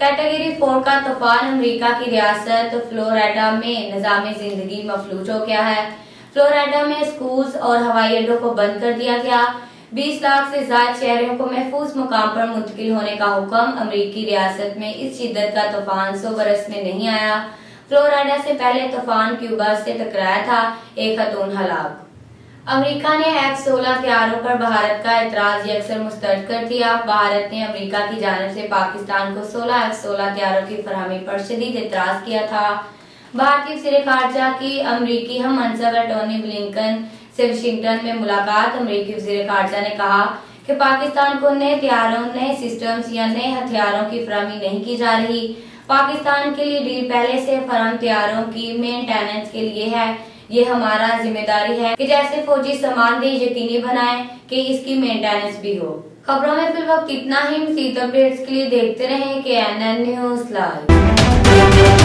Category four का तूफ़ान America की रियासत फ्लोरिडा में निज़ाम ज़िंदगी मफलूज हो गया है। फ्लोरिडा में स्कूल्स और हवाई अड्डों को बंद कर दिया गया। 20 लाख से ज़्यादा शहरों को महफूज मुकाम पर मुंतकिल होने का हुक्म अमरीकी रियासत में इस शिद्दत का तूफ़ान सौ बरस में नहीं आया। फ्लोरिडा से पहले तूफ़ान क्यूबा से टकराया था, एक खतून हलाक। अमेरिका ने एफ़ सोलह त्यारों पर भारत का एतराज़ अक्सर मुस्तरद कर दिया। भारत ने अमेरिका की जानब से पाकिस्तान को 16 एफ़ सोलह त्यारों की फरहमी पर शदीद एतराज़ किया था। भारतीय सिर खारजा की अमरीकी हम मनसब टोनी ब्लिंकन से वाशिंगटन में मुलाकात। अमरीकी वज़ीर खारजा ने कहा कि पाकिस्तान को नए त्यारों नए सिस्टम्स या नए हथियारों की फरहमी नहीं की जा रही। पाकिस्तान के लिए डील पहले से फरम त्यारों की मेंटेनेंस के लिए है। ये हमारा ज़िम्मेदारी है कि जैसे फौजी सामान भी यकीनी बनाए कि इसकी मेंटेनेंस भी हो। खबरों में फ़िलहाल वक्त इतना ही। मजीद अपडेट्स के लिए देखते रहे के एन एन न्यूज़ लाइव